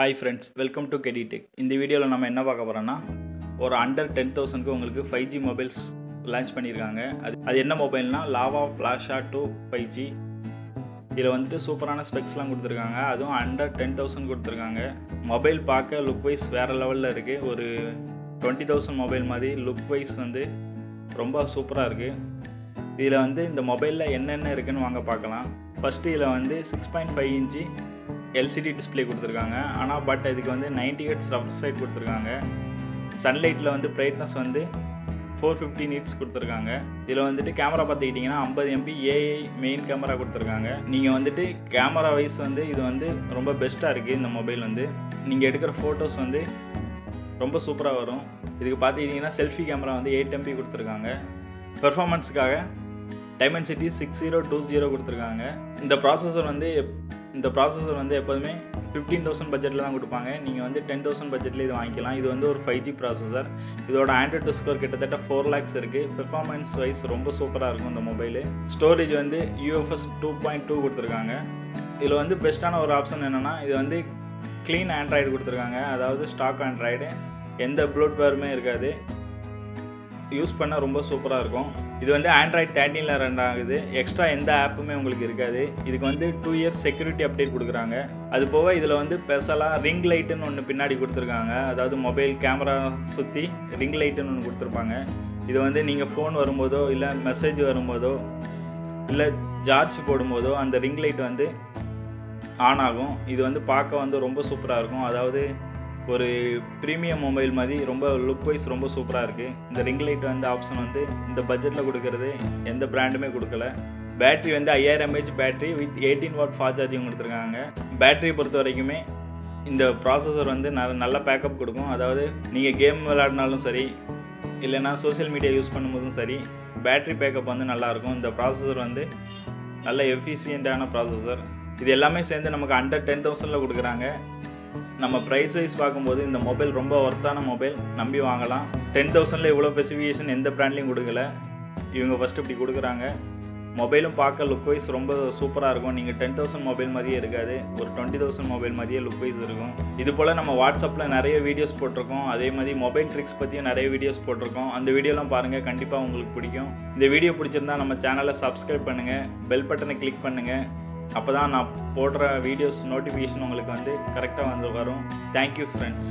Hi friends welcome to கெடிடெக் இந்த வீடியோவில் நம்ம என்ன பார்க்க போகிறோன்னா ஒரு அண்டர் டென் தௌசண்ட்க்கு உங்களுக்கு ஃபைவ் ஜி மொபைல்ஸ் லான்ச் பண்ணியிருக்காங்க அது அது என்ன மொபைல்னால் லாவா ஃப்ளாஷா டூ ஃபைவ் ஜி இதில் வந்துட்டு சூப்பரான ஸ்பெக்ஸ்லாம் கொடுத்துருக்காங்க. அதுவும் அண்டர் டென் தௌசண்ட் கொடுத்துருக்காங்க. மொபைல் பார்க்க லுக் வைஸ் வேறு லெவலில் இருக்குது ஒரு டுவெண்ட்டி தௌசண்ட் மொபைல் மாதிரி லுக் வைஸ் வந்து ரொம்ப சூப்பராக இருக்குது இதில் வந்து இந்த மொபைலில் என்னென்ன இருக்குதுன்னு வாங்க பார்க்கலாம். ஃபஸ்ட்டு இதில் வந்து six point five inch LCD display கொடுத்துருக்காங்க. ஆனால் பட் இதுக்கு வந்து நைன்டி ஹெட்ஸ் ரஃப் சைட் கொடுத்துருக்காங்க. சன்லைட்டில் வந்து பிரைட்னஸ் வந்து ஃபோர் ஃபிஃப்டி நீட்ஸ் கொடுத்துருக்காங்க. இதில் வந்துட்டு கேமரா பார்த்துக்கிட்டிங்கன்னா ஐம்பது எம்பி ஏஐ மெயின் கேமரா கொடுத்துருக்காங்க. நீங்கள் வந்துட்டு கேமரா வைஸ் வந்து இது வந்து ரொம்ப பெஸ்ட்டாக இருக்குது இந்த மொபைல் வந்து. நீங்கள் எடுக்கிற ஃபோட்டோஸ் வந்து ரொம்ப சூப்பராக வரும். இதுக்கு பார்த்துக்கிட்டிங்கன்னா செல்ஃபி கேமரா வந்து எயிட் எம்பி கொடுத்துருக்காங்க. பெர்ஃபார்மன்ஸுக்காக Dimensity six zero two zero கொடுத்துருக்காங்க. இந்த ப்ராசஸர் வந்து இந்த ப்ராசஸர் வந்து எப்போதுமே ஃபிஃப்டீன் தௌசண்ட் பட்ஜெட்டில் தான் கொடுப்பாங்க. நீங்கள் வந்து டென் தௌசண்ட் பட்ஜெட்டில் இது வாங்கிக்கலாம். இது வந்து ஒரு ஃபைவ் ஜி ப்ராசஸர் இதோட ஆண்ட்ராய்டு ஸ்கோர் கிட்டத்தட்ட ஃபோர் லேக்ஸ் இருக்குது பெர்ஃபார்மன்ஸ் வைஸ் ரொம்ப சூப்பராக இருக்கும் இந்த மொபைலு ஸ்டோரேஜ் வந்து யூஎஃப்எஸ் டூ பாயிண்ட் டூ கொடுத்துருக்காங்க. இதில் வந்து பெஸ்ட்டான ஒரு ஆப்ஷன் என்னென்னா இது வந்து க்ளீன் ஆண்ட்ராய்டு கொடுத்துருக்காங்க. அதாவது ஸ்டாக் ஆண்ட்ராய்டு எந்த ப்ளூட்வேருமே இருக்காது. யூஸ் பண்ண ரொம்ப சூப்பராக இருக்கும். இது வந்து ஆண்ட்ராய்ட் தேர்ட்டீனில் ரன் ஆகுது. எக்ஸ்ட்ரா எந்த ஆப்புமே உங்களுக்கு இருக்காது. இதுக்கு வந்து டூ இயர்ஸ் செக்யூரிட்டி அப்டேட் கொடுக்குறாங்க. அது போக இதில் வந்து ஸ்பெஷலாக ரிங் லைட்டுன்னு ஒன்று பின்னாடி கொடுத்துருக்காங்க. அதாவது மொபைல் கேமரா சுற்றி ரிங் லைட்டுன்னு ஒன்று கொடுத்துருப்பாங்க. இது வந்து நீங்கள் ஃபோன் வரும்போதோ இல்லை மெசேஜ் வரும்போதோ இல்லை சார்ஜ் போடும்போதோ அந்த ரிங் லைட் வந்து ஆன் ஆகும். இது வந்து பார்க்க வந்து ரொம்ப சூப்பராக இருக்கும். அதாவது ஒரு ப்ரீமியம் மொபைல் மாதிரி ரொம்ப லுக் வைஸ் ரொம்ப சூப்பராக இருக்குது இந்த ரிங் லைட் வந்து ஆப்ஷன் வந்து இந்த பட்ஜெட்டில் கொடுக்கறது எந்த பிராண்டுமே கொடுக்கல. பேட்ரி வந்து ஐயாயிரம் mAh battery with eighteen watt fast charging கொடுத்துருக்காங்க. பேட்ரி பொறுத்த வரைக்குமே இந்த ப்ராசஸர் வந்து நல்ல நல்ல பேக்கப் கொடுக்கும். அதாவது நீங்கள் கேம் விளையாடினாலும் சரி இல்லைன்னா சோஷியல் மீடியா யூஸ் பண்ணும்போதும் சரி பேட்ரி பேக்கப் வந்து நல்லாயிருக்கும் இந்த ப்ராசஸர் வந்து நல்ல எஃபிஷியண்ட்டான ப்ராசஸர் இது எல்லாமே சேர்ந்து நமக்கு அண்டர் டென் தௌசண்டில் கொடுக்குறாங்க. நம்ம ப்ரைஸ் வைஸ் பார்க்கும்போது இந்த மொபைல் ரொம்ப ஒர்த்தான மொபைல் நம்பி வாங்கலாம். டென் தௌசண்டில் இவ்வளோ ஸ்பெசிஃபிகேஷன் எந்த ப்ராண்ட்லையும் கொடுக்கல. இவங்க ஃபஸ்ட்டு இப்படி கொடுக்குறாங்க. மொபைலும் பார்க்க லுக் வைஸ் ரொம்ப சூப்பராக இருக்கும். நீங்கள் டென் தௌசண்ட் மொபைல் மாதிரியே இருக்காது. ஒரு டுவெண்ட்டி தௌசண்ட் மொபைல் மாதிரியே லுக் வைஸ் இருக்கும். இது போல் நம்ம வாட்ஸ்அப்பில் நிறைய வீடியோஸ் போட்டிருக்கோம். அதே மாதிரி மொபைல் ட்ரிக்ஸ் பற்றியும் நிறைய வீடியோஸ் போட்டிருக்கோம். அந்த வீடியோலாம் பாருங்கள் கண்டிப்பாக உங்களுக்கு பிடிக்கும். இந்த வீடியோ பிடிச்சிருந்தா நம்ம சேனலை சப்ஸ்கிரைப் பண்ணுங்கள் பெல் பட்டனை கிளிக் பண்ணுங்கள் அப்போ தான் நான் போடுற வீடியோஸ் நோட்டிஃபிகேஷன் உங்களுக்கு வந்து கரெக்டாக வந்து வரும். Thank you friends